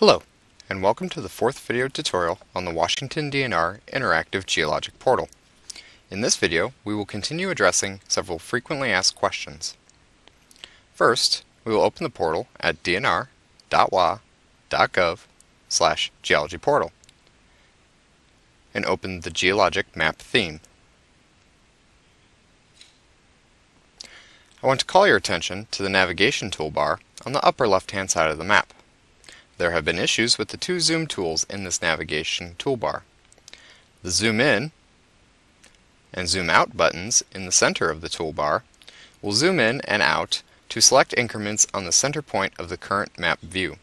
Hello, and welcome to the fourth video tutorial on the Washington DNR Interactive Geologic Portal. In this video, we will continue addressing several frequently asked questions. First, we will open the portal at dnr.wa.gov slash geologyportal and open the geologic map theme. I want to call your attention to the navigation toolbar on the upper left-hand side of the map. There have been issues with the two zoom tools in this navigation toolbar. The zoom in and zoom out buttons in the center of the toolbar will zoom in and out to select increments on the center point of the current map view.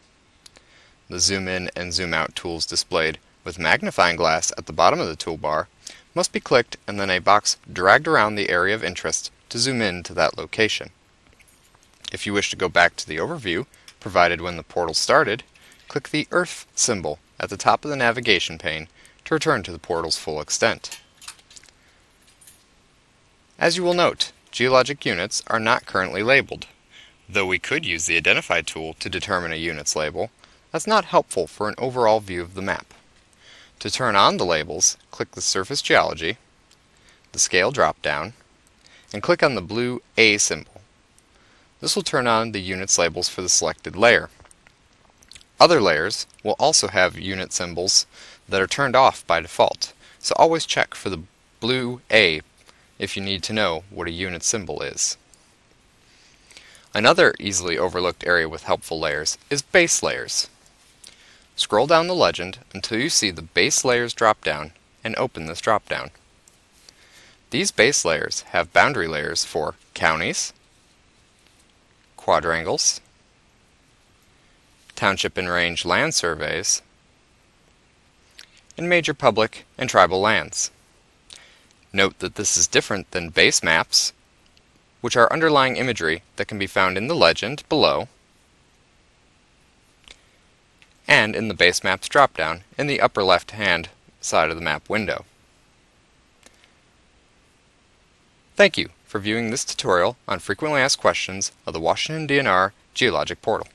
The zoom in and zoom out tools displayed with magnifying glass at the bottom of the toolbar must be clicked and then a box dragged around the area of interest to zoom in to that location. If you wish to go back to the overview provided when the portal started, click the Earth symbol at the top of the navigation pane to return to the portal's full extent. As you will note, geologic units are not currently labeled. Though we could use the Identify tool to determine a unit's label, that's not helpful for an overall view of the map. To turn on the labels, click the Surface Geology, the Scale drop-down, and click on the blue A symbol. This will turn on the unit's labels for the selected layer. Other layers will also have unit symbols that are turned off by default, so always check for the blue A if you need to know what a unit symbol is. Another easily overlooked area with helpful layers is base layers. Scroll down the legend until you see the base layers drop-down and open this drop-down. These base layers have boundary layers for counties, quadrangles, township and range land surveys, and major public and tribal lands. Note that this is different than base maps, which are underlying imagery that can be found in the legend below and in the base maps dropdown in the upper left hand side of the map window. Thank you for viewing this tutorial on frequently asked questions of the Washington DNR Geologic Portal.